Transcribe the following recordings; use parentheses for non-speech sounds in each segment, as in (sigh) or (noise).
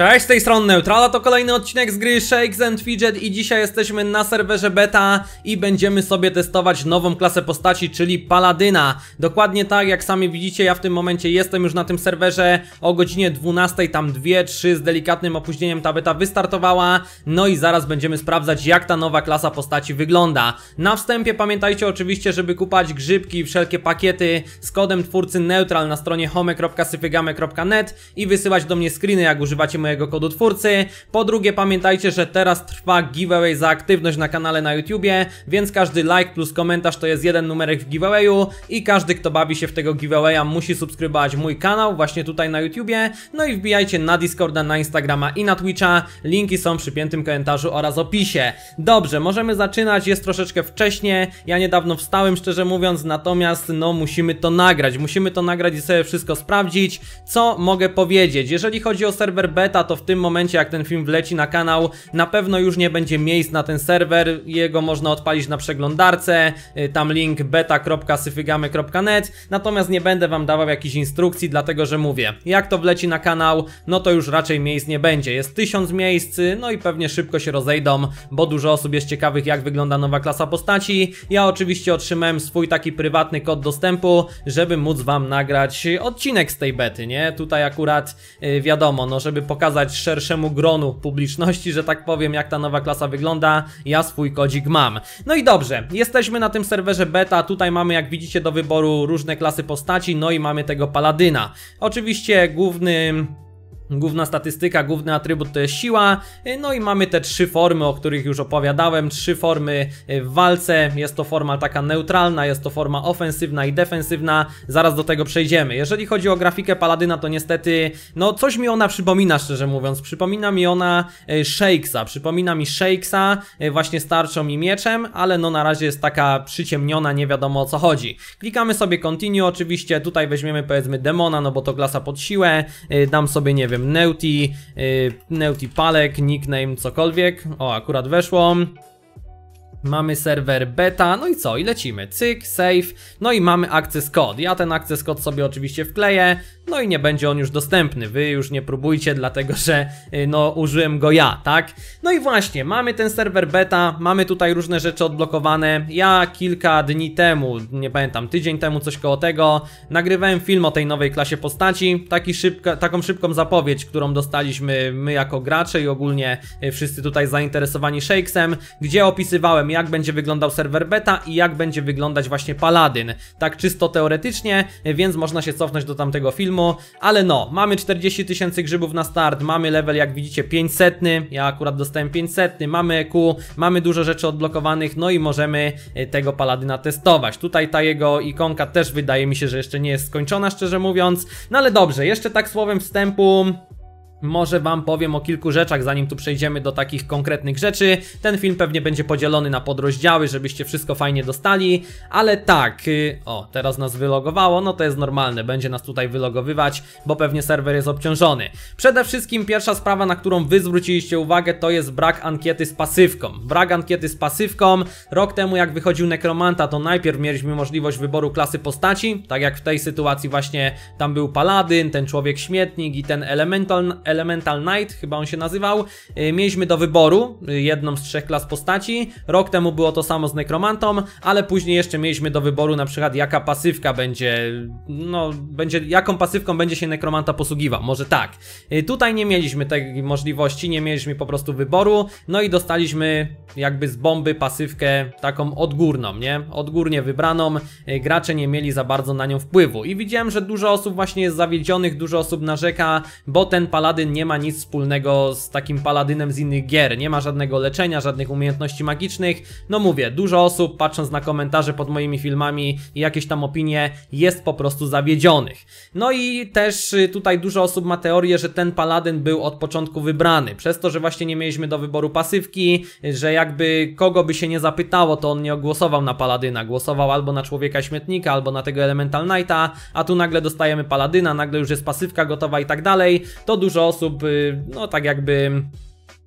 Cześć, z tej strony Neutrala, to kolejny odcinek z gry Shakes and Fidget i dzisiaj jesteśmy na serwerze beta i będziemy sobie testować nową klasę postaci, czyli Paladyna. Dokładnie tak, jak sami widzicie, ja w tym momencie jestem już na tym serwerze o godzinie 12, tam 2-3 z delikatnym opóźnieniem ta beta wystartowała, no i zaraz będziemy sprawdzać jak ta nowa klasa postaci wygląda. Na wstępie pamiętajcie oczywiście, żeby kupać grzybki i wszelkie pakiety z kodem twórcy Neutral na stronie home.syfygame.net i wysyłać do mnie screeny jak używacie mojego kodu twórcy. Po drugie pamiętajcie, że teraz trwa giveaway za aktywność na kanale na YouTubie, więc każdy like plus komentarz to jest jeden numerek w giveawayu i każdy kto bawi się w tego giveawaya musi subskrybować mój kanał właśnie tutaj na YouTubie. No i wbijajcie na Discorda, na Instagrama i na Twitcha. Linki są przy piętym komentarzu oraz opisie. Dobrze, możemy zaczynać, jest troszeczkę wcześnie. Ja niedawno wstałem szczerze mówiąc, natomiast no musimy to nagrać. Musimy to nagrać i sobie wszystko sprawdzić. Co mogę powiedzieć? Jeżeli chodzi o serwer beta, beta, to w tym momencie jak ten film wleci na kanał, na pewno już nie będzie miejsc na ten serwer, jego można odpalić na przeglądarce, y, tam link beta.syfygamy.net, natomiast nie będę wam dawał jakichś instrukcji, dlatego że mówię, jak to wleci na kanał, no to już raczej miejsc nie będzie, jest tysiąc miejsc, no i pewnie szybko się rozejdą, bo dużo osób jest ciekawych jak wygląda nowa klasa postaci, ja oczywiście otrzymałem swój taki prywatny kod dostępu, żeby móc wam nagrać odcinek z tej bety, nie? Tutaj akurat yy, wiadomo, no żeby pokazać pokazać szerszemu gronu publiczności, że tak powiem, jak ta nowa klasa wygląda. Ja swój kodzik mam. No i dobrze, jesteśmy na tym serwerze beta. Tutaj mamy, jak widzicie, do wyboru różne klasy postaci, no i mamy tego paladyna. Oczywiście głównym Główna statystyka, główny atrybut to jest siła, no i mamy te trzy formy, o których już opowiadałem, trzy formy w walce, jest to forma taka neutralna, jest to forma ofensywna i defensywna, zaraz do tego przejdziemy. Jeżeli chodzi o grafikę Paladyna, to niestety, no coś mi ona przypomina, szczerze mówiąc, przypomina mi ona e, Shakesa, przypomina mi Shakesa e, właśnie starczą i mieczem, ale no na razie jest taka przyciemniona, nie wiadomo o co chodzi. Klikamy sobie continue. Oczywiście, tutaj weźmiemy powiedzmy demona, no bo to klasa pod siłę, e, dam sobie, nie wiem, wiem, Neuti, yy, Neuti Palek, nickname, cokolwiek. O, akurat weszło. Mamy serwer beta, no i co? I lecimy. Cyk, save, no i mamy access code. Ja ten access code sobie oczywiście wkleję, no i nie będzie on już dostępny. Wy już nie próbujcie, (laughs) dlatego że y, no użyłem go ja, tak? No i właśnie, mamy ten serwer beta, mamy tutaj różne rzeczy odblokowane. Ja kilka dni temu, nie pamiętam, tydzień temu, coś koło tego, nagrywałem film o tej nowej klasie postaci, taki szybka, taką szybką zapowiedź, którą dostaliśmy my jako gracze i ogólnie y, wszyscy tutaj zainteresowani Shakesem, gdzie opisywałem jak będzie wyglądał serwer beta i jak będzie wyglądać właśnie Paladin. Tak czysto teoretycznie, więc można się cofnąć do tamtego filmu, ale no, mamy 40 tysięcy grzybów na start, mamy level jak widzicie 500, ja akurat dostałem 500, mamy EQ, mamy dużo rzeczy odblokowanych, no i możemy e, tego Paladyna testować. Tutaj ta jego ikonka też wydaje mi się, że jeszcze nie jest skończona, szczerze mówiąc, no ale dobrze, jeszcze tak słowem wstępu, może Wam powiem o kilku rzeczach, zanim tu przejdziemy do takich konkretnych rzeczy. Ten film pewnie będzie podzielony na podrozdziały, żebyście wszystko fajnie dostali, ale tak, yy, o, teraz nas wylogowało, no to jest normalne, będzie nas tutaj wylogowywać, bo pewnie serwer jest obciążony. Przede wszystkim pierwsza sprawa, na którą Wy zwróciliście uwagę, to jest brak ankiety z pasywką. Brak ankiety z pasywką. Rok temu, jak wychodził Nekromanta, to najpierw mieliśmy możliwość wyboru klasy postaci, tak jak w tej sytuacji właśnie tam był Paladyn, ten człowiek śmietnik i ten Elemental Elemental Knight, chyba on się nazywał. Y, mieliśmy do wyboru y, jedną z trzech klas postaci. Rok temu było to samo z Nekromantą, ale później jeszcze mieliśmy do wyboru na przykład jaka pasywka będzie, no, będzie, jaką pasywką będzie się Nekromanta posługiwał, może tak. Y, tutaj nie mieliśmy tej możliwości, nie mieliśmy po prostu wyboru, no i dostaliśmy jakby z bomby pasywkę taką odgórną, nie? Odgórnie wybraną, gracze nie mieli za bardzo na nią wpływu i widziałem, że dużo osób właśnie jest zawiedzionych, dużo osób narzeka, bo ten paladyn paladyn nie ma nic wspólnego z takim paladynem z innych gier. Nie ma żadnego leczenia, żadnych umiejętności magicznych. No mówię, dużo osób patrząc na komentarze pod moimi filmami i jakieś tam opinie jest po prostu zawiedzionych. No i też y, tutaj dużo osób ma teorię, że ten paladyn był od początku wybrany. Przez to, że właśnie nie mieliśmy do wyboru pasywki, że jakby kogo by się nie zapytało, to on nie głosował na paladyna. Głosował albo na człowieka śmietnika, albo na tego Elemental Knighta, a tu nagle dostajemy paladyna, nagle już jest pasywka gotowa i tak dalej. To dużo osób y, no tak jakby,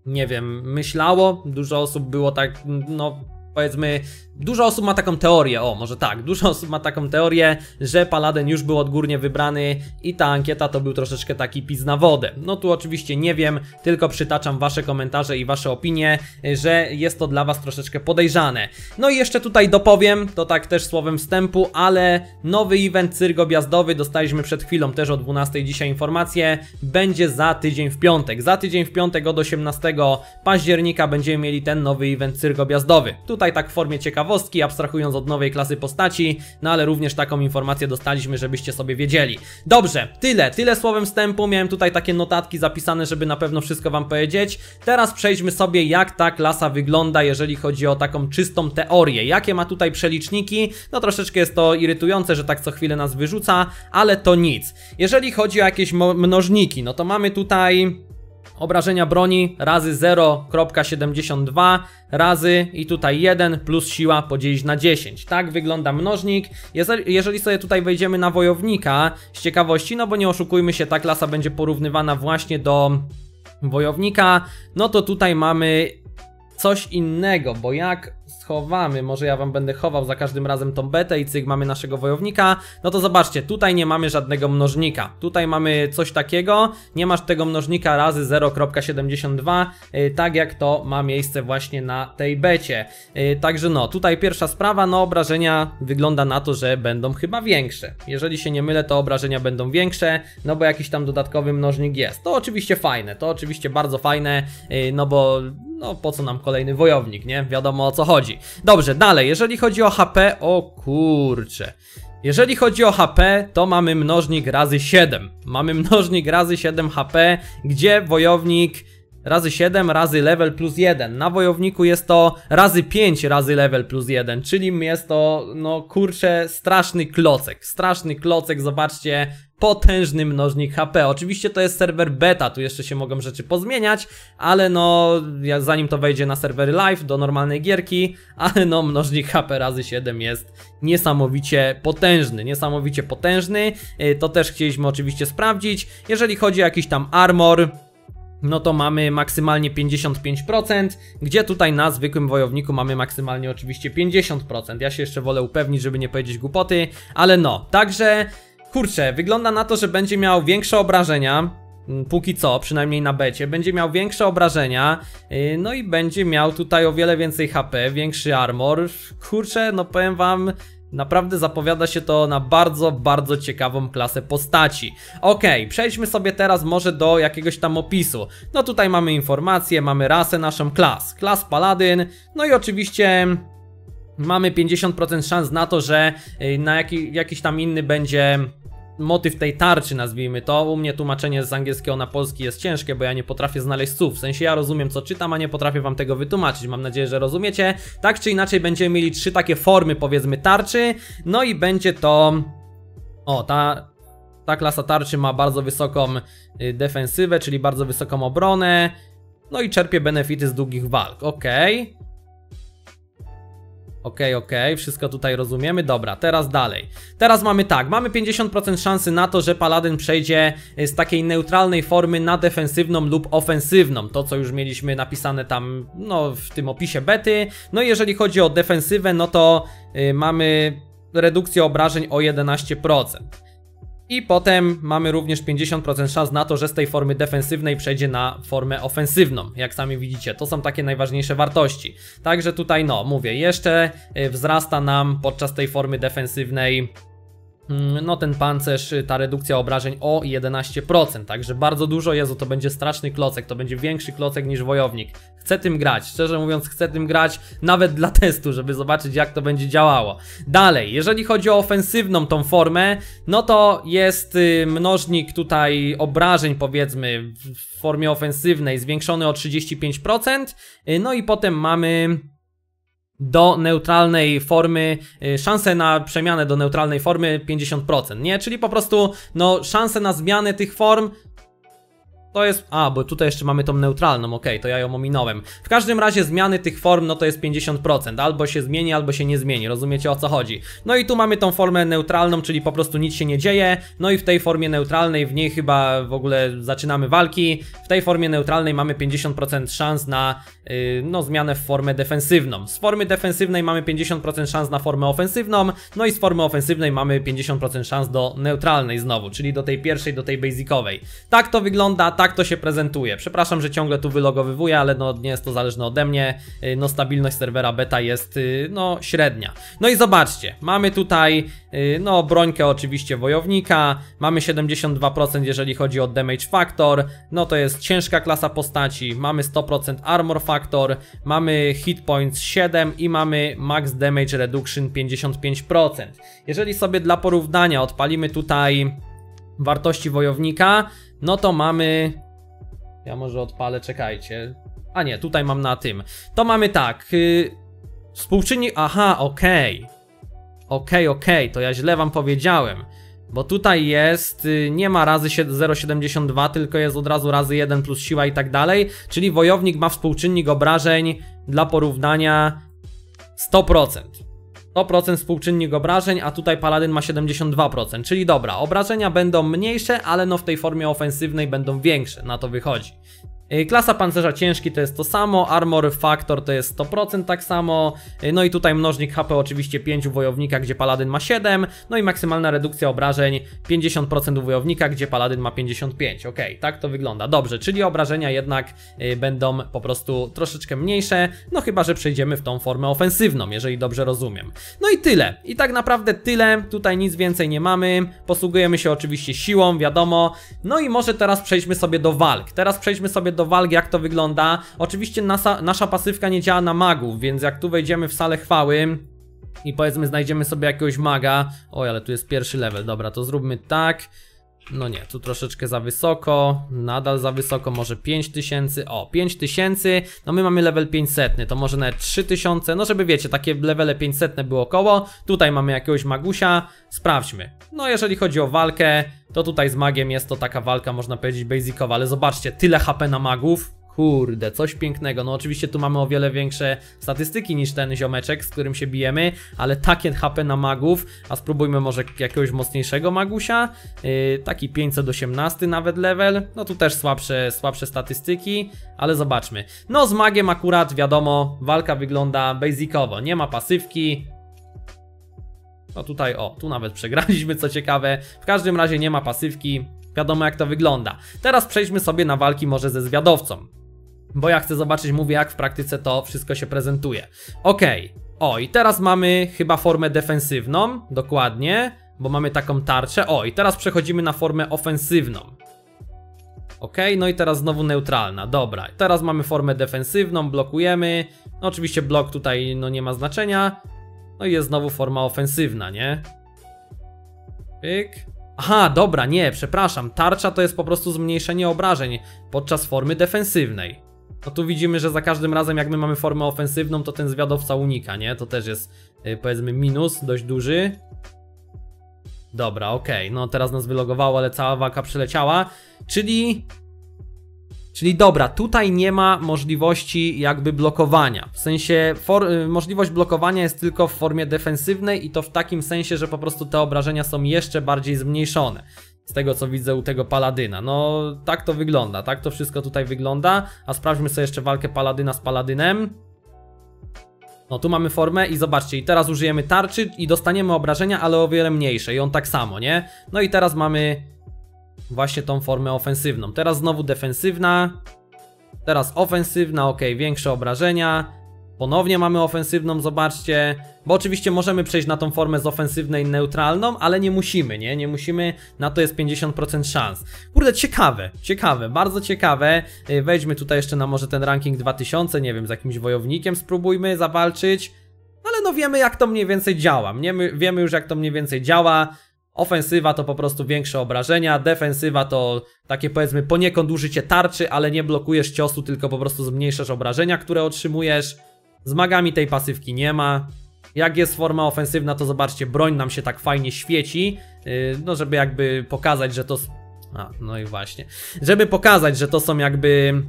nie wiem, myślało, dużo osób było tak, no powiedzmy, dużo osób ma taką teorię, o może tak, dużo osób ma taką teorię, że Paladin już był odgórnie wybrany i ta ankieta to był troszeczkę taki pis na wodę. No tu oczywiście nie wiem, tylko przytaczam wasze komentarze i wasze opinie, że jest to dla was troszeczkę podejrzane. No i jeszcze tutaj dopowiem, to tak też słowem wstępu, ale nowy event cyrk objazdowy, dostaliśmy przed chwilą też o 12 dzisiaj informację, będzie za tydzień w piątek. Za tydzień w piątek od 18 października będziemy mieli ten nowy event cyrk objazdowy. Tutaj tak w formie ciekawostki, abstrahując od nowej klasy postaci, no ale również taką informację dostaliśmy, żebyście sobie wiedzieli. Dobrze, tyle, tyle słowem wstępu, miałem tutaj takie notatki zapisane, żeby na pewno wszystko wam powiedzieć. Teraz przejdźmy sobie jak ta klasa wygląda, jeżeli chodzi o taką czystą teorię. Jakie ma tutaj przeliczniki? No troszeczkę jest to irytujące, że tak co chwilę nas wyrzuca, ale to nic. Jeżeli chodzi o jakieś mnożniki, no to mamy tutaj Obrażenia broni razy 0.72 razy i tutaj 1 plus siła podzielić na 10. Tak wygląda mnożnik. Jeżeli sobie tutaj wejdziemy na wojownika z ciekawości, no bo nie oszukujmy się, ta klasa będzie porównywana właśnie do wojownika, no to tutaj mamy coś innego, bo jak schowamy, może ja wam będę chował za każdym razem tą betę i cyk mamy naszego wojownika, no to zobaczcie, tutaj nie mamy żadnego mnożnika, tutaj mamy coś takiego, nie masz tego mnożnika razy 0.72, yy, tak jak to ma miejsce właśnie na tej becie, yy, także no, tutaj pierwsza sprawa, no obrażenia wygląda na to, że będą chyba większe, jeżeli się nie mylę, to obrażenia będą większe, no bo jakiś tam dodatkowy mnożnik jest, to oczywiście fajne, to oczywiście bardzo fajne, yy, no bo no po co nam kolejny wojownik, nie? Wiadomo o co chodzi. Dobrze, dalej, jeżeli chodzi o HP, o kurcze. Jeżeli chodzi o HP, to mamy mnożnik razy 7. Mamy mnożnik razy 7 HP, gdzie wojownik razy 7 razy level plus 1. Na wojowniku jest to razy 5 razy level plus 1, czyli jest to, no kurczę, straszny klocek. Straszny klocek, zobaczcie, potężny mnożnik HP. Oczywiście to jest serwer beta, tu jeszcze się mogą rzeczy pozmieniać, ale no, zanim to wejdzie na serwery live, do normalnej gierki, ale no, mnożnik HP razy 7 jest niesamowicie potężny, niesamowicie potężny. Y, to też chcieliśmy oczywiście sprawdzić. Jeżeli chodzi o jakiś tam armor, no to mamy maksymalnie 55%, gdzie tutaj na zwykłym wojowniku mamy maksymalnie oczywiście 50%. Ja się jeszcze wolę upewnić, żeby nie powiedzieć głupoty, ale no, także kurczę, wygląda na to, że będzie miał większe obrażenia, mm, póki co, przynajmniej na becie, będzie miał większe obrażenia, yy, no i będzie miał tutaj o wiele więcej HP, większy armor, kurczę, no powiem wam, Naprawdę zapowiada się to na bardzo, bardzo ciekawą klasę postaci. Ok, przejdźmy sobie teraz może do jakiegoś tam opisu. No tutaj mamy informacje, mamy rasę naszą klas. Klas Paladyn, no i oczywiście mamy 50% szans na to, że y, na jaki, jakiś tam inny będzie motyw tej tarczy, nazwijmy to. U mnie tłumaczenie z angielskiego na polski jest ciężkie, bo ja nie potrafię znaleźć słów. W sensie ja rozumiem co czytam, a nie potrafię wam tego wytłumaczyć. Mam nadzieję, że rozumiecie. Tak czy inaczej będziemy mieli trzy takie formy powiedzmy tarczy. No i będzie to... O, ta, ta klasa tarczy ma bardzo wysoką y, defensywę, czyli bardzo wysoką obronę. No i czerpie benefity z długich walk. Okej. Okay. Okej, okay, okej, okay, wszystko tutaj rozumiemy. Dobra, teraz dalej. Teraz mamy tak, mamy 50% szansy na to, że Paladyn przejdzie z takiej neutralnej formy na defensywną lub ofensywną. To, co już mieliśmy napisane tam, no, w tym opisie bety. No i jeżeli chodzi o defensywę, no to yy, mamy redukcję obrażeń o 11%. I potem mamy również 50% szans na to, że z tej formy defensywnej przejdzie na formę ofensywną. Jak sami widzicie, to są takie najważniejsze wartości. Także tutaj, no, mówię, jeszcze y, wzrasta nam podczas tej formy defensywnej no ten pancerz, y, ta redukcja obrażeń o 11%, także bardzo dużo, Jezu, to będzie straszny klocek, to będzie większy klocek niż wojownik. Chcę tym grać, szczerze mówiąc chcę tym grać nawet dla (laughs) testu, żeby zobaczyć jak to będzie działało. Dalej, jeżeli chodzi o ofensywną tą formę, no to jest y, mnożnik tutaj obrażeń powiedzmy w formie ofensywnej zwiększony o 35%, y, no i potem mamy do neutralnej formy, y, szanse na przemianę do neutralnej formy 50%, nie? Czyli po prostu, no, szanse na zmianę tych form To jest. A, bo tutaj jeszcze mamy tą neutralną, ok, to ja ją ominąłem. W każdym razie zmiany tych form, no to jest 50%. Albo się zmieni, albo się nie zmieni. Rozumiecie o co chodzi? No i tu mamy tą formę neutralną, czyli po prostu nic się nie dzieje. No i w tej formie neutralnej, w niej chyba w ogóle zaczynamy walki. W tej formie neutralnej mamy 50% szans na yy, no, zmianę w formę defensywną. Z formy defensywnej mamy 50% szans na formę ofensywną. No i z formy ofensywnej mamy 50% szans do neutralnej znowu, czyli do tej pierwszej, do tej basicowej. Tak to wygląda, tak to się prezentuje. Przepraszam, że ciągle tu wylogowywuję, ale no nie jest to zależne ode mnie. Y, no stabilność serwera beta jest y, no średnia. No i zobaczcie, mamy tutaj y, no brońkę oczywiście wojownika, mamy 72% jeżeli chodzi o damage factor, no to jest ciężka klasa postaci, mamy 100% armor factor, mamy hit points 7 i mamy max damage reduction 55%. Jeżeli sobie dla porównania odpalimy tutaj wartości wojownika, no to mamy ja może odpalę, czekajcie. A nie, tutaj mam na tym. To mamy tak. Yy, współczynnik. Aha, okej. Okay. Okej, okay, okej, okay, to ja źle wam powiedziałem. Bo tutaj jest, yy, nie ma razy 0,72, tylko jest od razu razy 1 plus siła i tak dalej. Czyli wojownik ma współczynnik obrażeń dla porównania 100%. 100% współczynnik obrażeń, a tutaj Paladyn ma 72%, czyli dobra, obrażenia będą mniejsze, ale no w tej formie ofensywnej będą większe, na to wychodzi. Y, klasa pancerza ciężki to jest to samo, armor factor to jest 100% tak samo, y, no i tutaj mnożnik HP oczywiście 5 u wojownika, gdzie paladyn ma 7, no i maksymalna redukcja obrażeń 50% u wojownika, gdzie paladyn ma 55, ok, tak to wygląda, dobrze, czyli obrażenia jednak y, będą po prostu troszeczkę mniejsze, no chyba, że przejdziemy w tą formę ofensywną, jeżeli dobrze rozumiem. No i tyle, i tak naprawdę tyle, tutaj nic więcej nie mamy, posługujemy się oczywiście siłą, wiadomo, no i może teraz przejdźmy sobie do walk, teraz przejdźmy sobie walki, jak to wygląda. Oczywiście nasa, nasza pasywka nie działa na magów, więc jak tu wejdziemy w salę chwały i powiedzmy znajdziemy sobie jakiegoś maga. Oj, ale tu jest pierwszy level, dobra, to zróbmy tak. No nie, tu troszeczkę za wysoko, nadal za wysoko, może 5000, o 5000, no my mamy level 500, to może nawet 3000, no żeby wiecie, takie levele 500 było około, tutaj mamy jakiegoś magusia, sprawdźmy. No jeżeli chodzi o walkę, to tutaj z magiem jest to taka walka, można powiedzieć basicowa, ale zobaczcie, tyle HP na magów, Kurde, coś pięknego. No oczywiście tu mamy o wiele większe statystyki niż ten ziomeczek, z którym się bijemy, ale takie HP na magów, a spróbujmy może jakiegoś mocniejszego magusia. Yy, taki 518 nawet level. No tu też słabsze, słabsze statystyki, ale zobaczmy. No z magiem akurat wiadomo, walka wygląda basicowo. Nie ma pasywki, no tutaj, o, tu nawet przegraliśmy, co ciekawe. W każdym razie nie ma pasywki, wiadomo jak to wygląda. Teraz przejdźmy sobie na walki może ze zwiadowcą bo ja chcę zobaczyć, mówię, jak w praktyce to wszystko się prezentuje. Ok, o i teraz mamy chyba formę defensywną, dokładnie, bo mamy taką tarczę. O i teraz przechodzimy na formę ofensywną. Ok, no i teraz znowu neutralna, dobra. Teraz mamy formę defensywną, blokujemy. No oczywiście blok tutaj no nie ma znaczenia. No i jest znowu forma ofensywna, nie? Pyk. Aha, dobra, nie, przepraszam. Tarcza to jest po prostu zmniejszenie obrażeń podczas formy defensywnej. No tu widzimy, że za każdym razem jak my mamy formę ofensywną, to ten zwiadowca unika, nie? To też jest yy, powiedzmy minus dość duży. Dobra, okej, okay. no teraz nas wylogowało, ale cała walka przeleciała, czyli... Czyli dobra, tutaj nie ma możliwości jakby blokowania. W sensie for, y, możliwość blokowania jest tylko w formie defensywnej i to w takim sensie, że po prostu te obrażenia są jeszcze bardziej zmniejszone z tego co widzę u tego paladyna. No tak to wygląda, tak to wszystko tutaj wygląda. A sprawdźmy sobie jeszcze walkę paladyna z paladynem. No tu mamy formę i zobaczcie, i teraz użyjemy tarczy i dostaniemy obrażenia, ale o wiele mniejsze i on tak samo, nie? No i teraz mamy właśnie tą formę ofensywną. Teraz znowu defensywna, teraz ofensywna, ok, większe obrażenia, Ponownie mamy ofensywną, zobaczcie, bo oczywiście możemy przejść na tą formę z ofensywnej neutralną, ale nie musimy, nie? Nie musimy, na to jest 50% szans. Kurde, ciekawe, ciekawe, bardzo ciekawe. Y, wejdźmy tutaj jeszcze na może ten ranking 2000, nie wiem, z jakimś wojownikiem spróbujmy zawalczyć. Ale no wiemy jak to mniej więcej działa, wiemy, wiemy już jak to mniej więcej działa. Ofensywa to po prostu większe obrażenia, defensywa to takie powiedzmy poniekąd użycie tarczy, ale nie blokujesz ciosu, tylko po prostu zmniejszasz obrażenia, które otrzymujesz. Z magami tej pasywki nie ma. Jak jest forma ofensywna, to zobaczcie, broń nam się tak fajnie świeci, yy, no żeby jakby pokazać, że to A, no i właśnie. Żeby pokazać, że to są jakby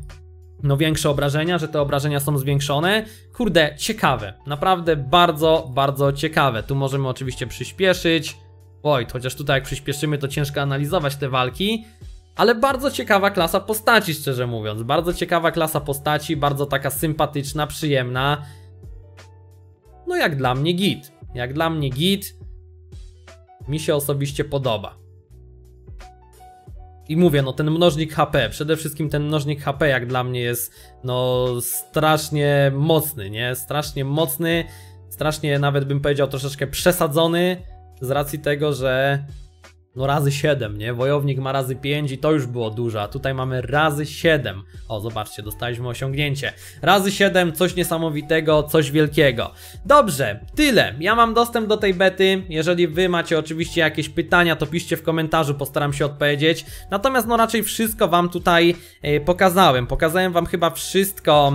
no większe obrażenia, że te obrażenia są zwiększone. Kurde, ciekawe. Naprawdę bardzo, bardzo ciekawe. Tu możemy oczywiście przyspieszyć. Oj, chociaż tutaj jak przyspieszymy, to ciężko analizować te walki. Ale bardzo ciekawa klasa postaci, szczerze mówiąc. Bardzo ciekawa klasa postaci, bardzo taka sympatyczna, przyjemna. No jak dla mnie git. Jak dla mnie git. Mi się osobiście podoba. I mówię, no ten mnożnik HP, przede wszystkim ten mnożnik HP jak dla mnie jest no strasznie mocny, nie? Strasznie mocny, strasznie nawet bym powiedział troszeczkę przesadzony z racji tego, że no razy 7, nie? Wojownik ma razy 5 i to już było dużo, a tutaj mamy razy 7. O, zobaczcie, dostaliśmy osiągnięcie. Razy 7, coś niesamowitego, coś wielkiego. Dobrze, tyle. Ja mam dostęp do tej bety. Jeżeli wy macie oczywiście jakieś pytania, to piszcie w komentarzu, postaram się odpowiedzieć. Natomiast no raczej wszystko wam tutaj yy, pokazałem. Pokazałem wam chyba wszystko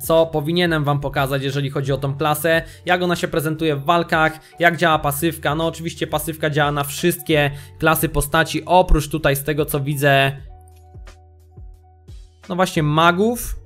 co powinienem wam pokazać, jeżeli chodzi o tą klasę, jak ona się prezentuje w walkach, jak działa pasywka. No oczywiście pasywka działa na wszystkie klasy postaci, oprócz tutaj z tego co widzę, no właśnie magów.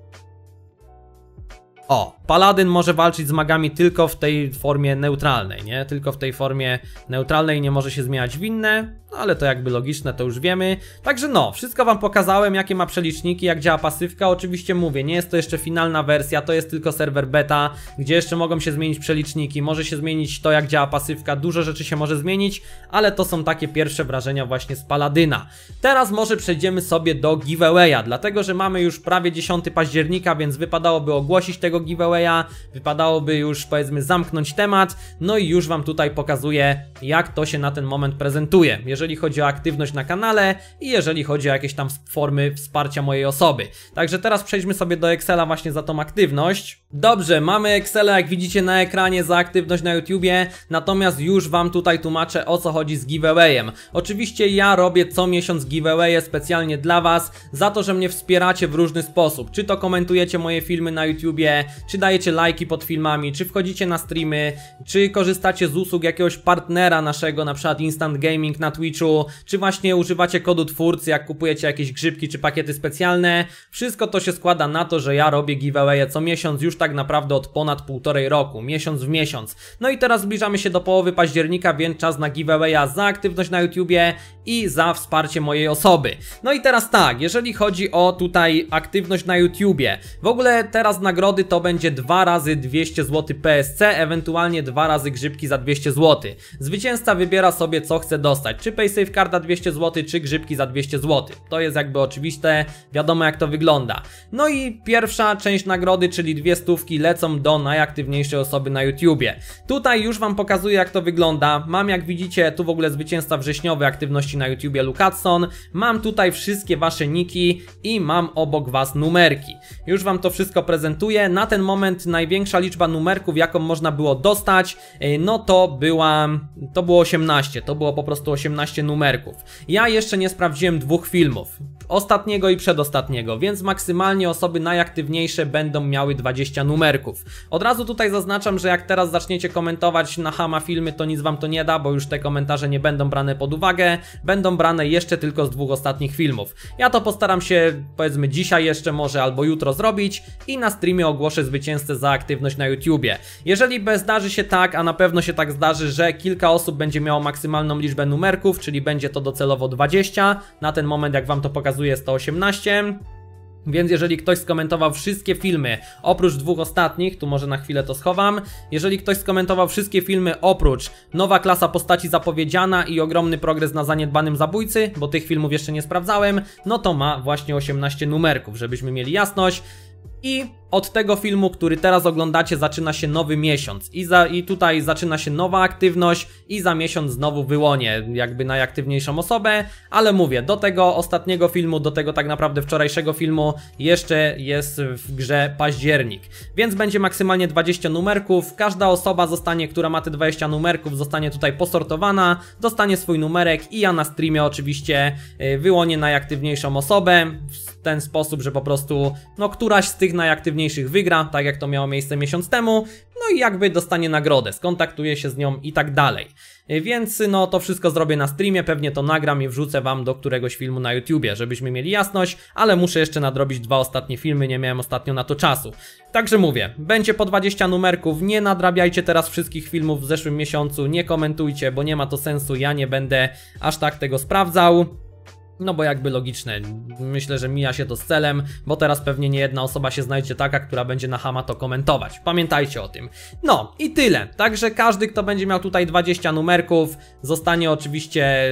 O, Paladyn może walczyć z magami tylko w tej formie neutralnej, nie? Tylko w tej formie neutralnej nie może się zmieniać w inne, no ale to jakby logiczne, to już wiemy. Także no, wszystko wam pokazałem, jakie ma przeliczniki, jak działa pasywka. Oczywiście mówię, nie jest to jeszcze finalna wersja, to jest tylko serwer beta, gdzie jeszcze mogą się zmienić przeliczniki, może się zmienić to, jak działa pasywka, dużo rzeczy się może zmienić, ale to są takie pierwsze wrażenia właśnie z Paladyna. Teraz może przejdziemy sobie do giveawaya, dlatego, że mamy już prawie 10 października, więc wypadałoby ogłosić tego giveawaya wypadałoby już powiedzmy zamknąć temat, no i już Wam tutaj pokazuję jak to się na ten moment prezentuje, jeżeli chodzi o aktywność na kanale i jeżeli chodzi o jakieś tam formy wsparcia mojej osoby. Także teraz przejdźmy sobie do Excela właśnie za tą aktywność. Dobrze, mamy Excela jak widzicie na ekranie za aktywność na YouTubie, natomiast już Wam tutaj tłumaczę o co chodzi z giveawayem. Oczywiście ja robię co miesiąc giveawaye specjalnie dla Was, za to, że mnie wspieracie w różny sposób. Czy to komentujecie moje filmy na YouTubie, czy dajecie lajki pod filmami, czy wchodzicie na streamy, czy korzystacie z usług jakiegoś partnera naszego, na przykład Instant Gaming na Twitchu, czy właśnie używacie kodu twórcy, jak kupujecie jakieś grzybki czy pakiety specjalne. Wszystko to się składa na to, że ja robię giveawaye co miesiąc, już tak naprawdę od ponad półtorej roku, miesiąc w miesiąc. No i teraz zbliżamy się do połowy października, więc czas na giveawaya za aktywność na YouTubie i za wsparcie mojej osoby. No i teraz tak, jeżeli chodzi o tutaj aktywność na YouTubie, w ogóle teraz nagrody to będzie 2 razy 200 zł PSC, ewentualnie 2 razy grzybki za 200 zł. Zwycięzca wybiera sobie co chce dostać, czy PaySafe Carda 200 zł, czy grzybki za 200 zł. To jest jakby oczywiste, wiadomo jak to wygląda. No i pierwsza część nagrody, czyli dwie stówki lecą do najaktywniejszej osoby na YouTubie. Tutaj już Wam pokazuję jak to wygląda. Mam jak widzicie tu w ogóle zwycięzca wrześniowej aktywności na YouTubie Lukatson. Mam tutaj wszystkie Wasze niki i mam obok Was numerki. Już Wam to wszystko prezentuję. Na ten moment największa liczba numerków jaką można było dostać, e, no to była, to było 18, to było po prostu 18 numerków. Ja jeszcze nie sprawdziłem dwóch filmów ostatniego i przedostatniego, więc maksymalnie osoby najaktywniejsze będą miały 20 numerków. Od razu tutaj zaznaczam, że jak teraz zaczniecie komentować na Hama filmy, to nic wam to nie da, bo już te komentarze nie będą brane pod uwagę, będą brane jeszcze tylko z dwóch ostatnich filmów. Ja to postaram się, powiedzmy dzisiaj jeszcze może albo jutro zrobić i na streamie ogłoszę zwycięzcę za aktywność na YouTubie. Jeżeli zdarzy się tak, a na pewno się tak zdarzy, że kilka osób będzie miało maksymalną liczbę numerków, czyli będzie to docelowo 20, na ten moment jak wam to pokazuję pokazuje 118. Więc jeżeli ktoś skomentował wszystkie filmy oprócz dwóch ostatnich, tu może na chwilę to schowam, jeżeli ktoś skomentował wszystkie filmy oprócz nowa klasa postaci zapowiedziana i ogromny progres na zaniedbanym zabójcy, bo tych filmów jeszcze nie sprawdzałem, no to ma właśnie 18 numerków, żebyśmy mieli jasność. I od tego filmu, który teraz oglądacie, zaczyna się nowy miesiąc. I, za, I tutaj zaczyna się nowa aktywność i za miesiąc znowu wyłonie jakby najaktywniejszą osobę. Ale mówię, do tego ostatniego filmu, do tego tak naprawdę wczorajszego filmu jeszcze jest w grze październik. Więc będzie maksymalnie 20 numerków. Każda osoba zostanie, która ma te 20 numerków, zostanie tutaj posortowana, dostanie swój numerek i ja na streamie oczywiście y, wyłonię najaktywniejszą osobę w ten sposób, że po prostu no któraś z tych tych najaktywniejszych wygra, tak jak to miało miejsce miesiąc temu, no i jakby dostanie nagrodę, skontaktuje się z nią i tak dalej. Więc no to wszystko zrobię na streamie, pewnie to nagram i wrzucę wam do któregoś filmu na YouTubie, żebyśmy mieli jasność, ale muszę jeszcze nadrobić dwa ostatnie filmy, nie miałem ostatnio na to czasu. Także mówię, będzie po 20 numerków, nie nadrabiajcie teraz wszystkich filmów w zeszłym miesiącu, nie komentujcie, bo nie ma to sensu, ja nie będę aż tak tego sprawdzał. No bo jakby logiczne, myślę, że mija się to z celem, bo teraz pewnie nie jedna osoba się znajdzie taka, która będzie na Hama to komentować. Pamiętajcie o tym. No i tyle. Także każdy, kto będzie miał tutaj 20 numerków, zostanie oczywiście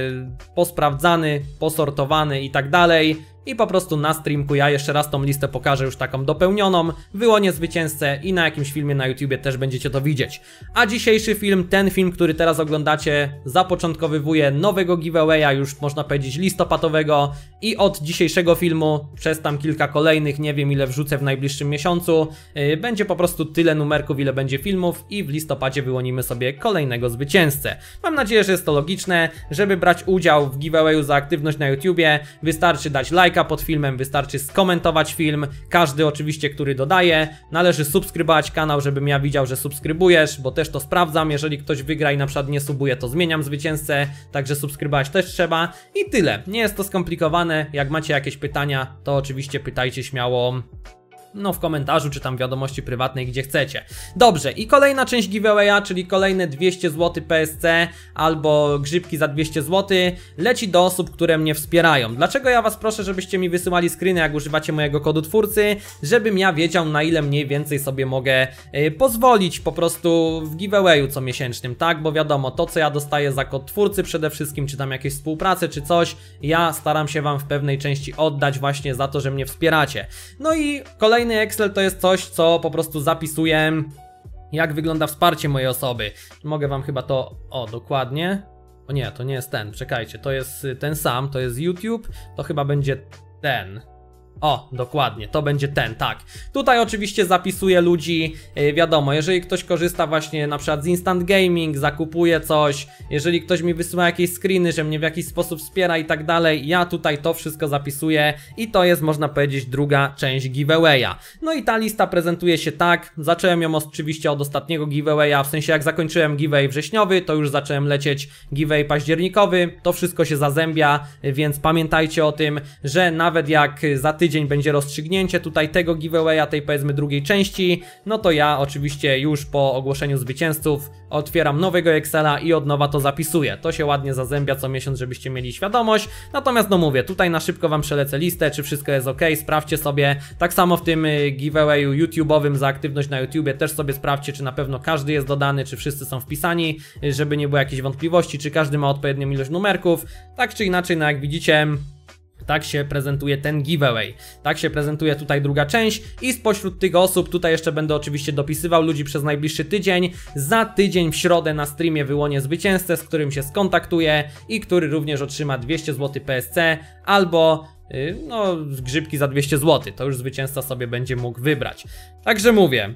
posprawdzany, posortowany i tak dalej i po prostu na streamku ja jeszcze raz tą listę pokażę już taką dopełnioną, wyłonię zwycięzcę i na jakimś filmie na YouTubie też będziecie to widzieć. A dzisiejszy film, ten film, który teraz oglądacie, zapoczątkowywuje nowego giveawaya, już można powiedzieć listopadowego i od dzisiejszego filmu, przez tam kilka kolejnych, nie wiem ile wrzucę w najbliższym miesiącu, yy, będzie po prostu tyle numerków, ile będzie filmów i w listopadzie wyłonimy sobie kolejnego zwycięzcę. Mam nadzieję, że jest to logiczne, żeby brać udział w giveawayu za aktywność na YouTubie, wystarczy dać like, lajka pod filmem, wystarczy skomentować film. Każdy oczywiście, który dodaje. Należy subskrybować kanał, żebym ja widział, że subskrybujesz, bo też to sprawdzam. Jeżeli ktoś wygra i na przykład nie subuje, to zmieniam zwycięzcę, także subskrybować też trzeba. I tyle. Nie jest to skomplikowane. Jak macie jakieś pytania, to oczywiście pytajcie śmiało no w komentarzu czy tam wiadomości prywatnej, gdzie chcecie. Dobrze, i kolejna część giveawaya, czyli kolejne 200 zł PSC albo grzybki za 200 zł, leci do osób, które mnie wspierają. Dlaczego ja was proszę, żebyście mi wysyłali screeny, jak używacie mojego kodu twórcy, żebym ja wiedział, na ile mniej więcej sobie mogę yy, pozwolić po prostu w giveawayu co miesięcznym, tak? Bo wiadomo, to co ja dostaję za kod twórcy przede wszystkim, czy tam jakieś współpracy, czy coś, ja staram się wam w pewnej części oddać właśnie za to, że mnie wspieracie. No i kolejny Kolejny Excel to jest coś, co po prostu zapisuję, jak wygląda wsparcie mojej osoby. Mogę wam chyba to, o dokładnie, o nie, to nie jest ten, czekajcie, to jest ten sam, to jest YouTube, to chyba będzie ten. O, dokładnie, to będzie ten, tak. Tutaj oczywiście zapisuję ludzi, yy, wiadomo, jeżeli ktoś korzysta właśnie na przykład z Instant Gaming, zakupuje coś, jeżeli ktoś mi wysyła jakieś screeny, że mnie w jakiś sposób wspiera i tak dalej, ja tutaj to wszystko zapisuję i to jest, można powiedzieć, druga część giveawaya. No i ta lista prezentuje się tak, zacząłem ją oczywiście od ostatniego giveawaya, w sensie jak zakończyłem giveaway wrześniowy, to już zacząłem lecieć giveaway październikowy, to wszystko się zazębia, więc pamiętajcie o tym, że nawet jak za tydzień tydzień będzie rozstrzygnięcie tutaj tego giveawaya, tej powiedzmy drugiej części, no to ja oczywiście już po ogłoszeniu zwycięzców otwieram nowego Excela i od nowa to zapisuję. To się ładnie zazębia co miesiąc, żebyście mieli świadomość. Natomiast no mówię, tutaj na szybko wam przelecę listę, czy wszystko jest ok, sprawdźcie sobie. Tak samo w tym y, giveawayu YouTube'owym za aktywność na YouTubie też sobie sprawdźcie, czy na pewno każdy jest dodany, czy wszyscy są wpisani, y, żeby nie było jakichś wątpliwości, czy każdy ma odpowiednią ilość numerków. Tak czy inaczej, no jak widzicie, tak się prezentuje ten giveaway. Tak się prezentuje tutaj druga część i spośród tych osób, tutaj jeszcze będę oczywiście dopisywał ludzi przez najbliższy tydzień. Za tydzień w środę na streamie wyłonię zwycięzcę, z którym się skontaktuję i który również otrzyma 200 zł PSC albo y, no, grzybki za 200 zł. To już zwycięzca sobie będzie mógł wybrać. Także mówię,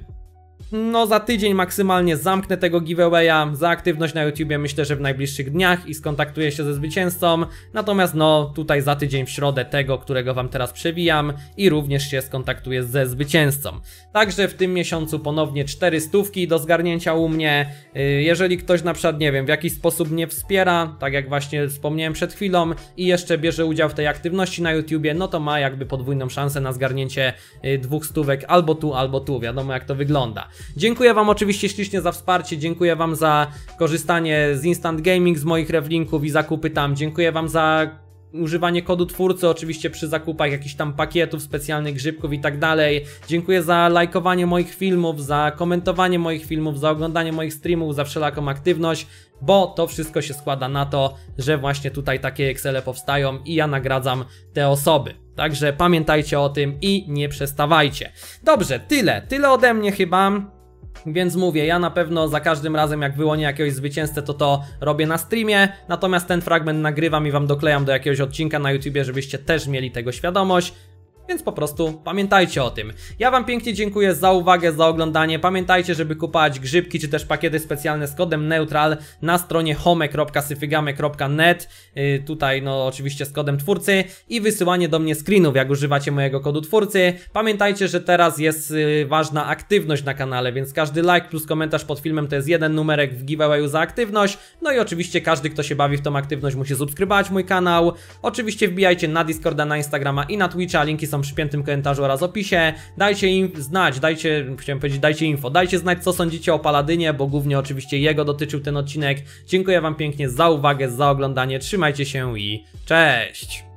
no za tydzień maksymalnie zamknę tego giveawaya, za aktywność na YouTubie myślę, że w najbliższych dniach i skontaktuję się ze zwycięzcą, natomiast no tutaj za tydzień w środę tego, którego wam teraz przewijam i również się skontaktuję ze zwycięzcą. Także w tym miesiącu ponownie 4 stówki do zgarnięcia u mnie, y, jeżeli ktoś na przykład, nie wiem, w jakiś sposób mnie wspiera, tak jak właśnie wspomniałem przed chwilą i jeszcze bierze udział w tej aktywności na YouTubie, no to ma jakby podwójną szansę na zgarnięcie y, dwóch stówek albo tu, albo tu, wiadomo jak to wygląda. Dziękuję Wam oczywiście ślicznie za wsparcie, dziękuję Wam za korzystanie z Instant Gaming, z moich rewlinków i zakupy tam. Dziękuję Wam za używanie kodu twórcy oczywiście przy zakupach jakichś tam pakietów, specjalnych grzybków i tak dalej. Dziękuję za lajkowanie moich filmów, za komentowanie moich filmów, za oglądanie moich streamów, za wszelaką aktywność, bo to wszystko się składa na to, że właśnie tutaj takie Excele powstają i ja nagradzam te osoby. Także pamiętajcie o tym i nie przestawajcie. Dobrze, tyle. Tyle ode mnie chyba. Więc mówię, ja na pewno za każdym razem jak wyłonię jakiegoś zwycięzcę, to to robię na streamie, natomiast ten fragment nagrywam i wam doklejam do jakiegoś odcinka na YouTubie, żebyście też mieli tego świadomość. Więc po prostu pamiętajcie o tym. Ja wam pięknie dziękuję za uwagę, za oglądanie. Pamiętajcie, żeby kupować grzybki czy też pakiety specjalne z kodem neutral na stronie home.syfygamy.net. Yy, tutaj no oczywiście z kodem twórcy i wysyłanie do mnie screenów, jak używacie mojego kodu twórcy. Pamiętajcie, że teraz jest yy, ważna aktywność na kanale, więc każdy like plus komentarz pod filmem to jest jeden numerek w giveawayu za aktywność. No i oczywiście każdy, kto się bawi w tą aktywność musi subskrybować mój kanał. Oczywiście wbijajcie na Discorda, na Instagrama i na Twitcha, linki są przy piętym komentarzu oraz opisie. Dajcie im znać, dajcie, chciałem powiedzieć, dajcie info, dajcie znać co sądzicie o Paladynie, bo głównie oczywiście jego dotyczył ten odcinek. Dziękuję wam pięknie za uwagę, za oglądanie, trzymajcie się i cześć!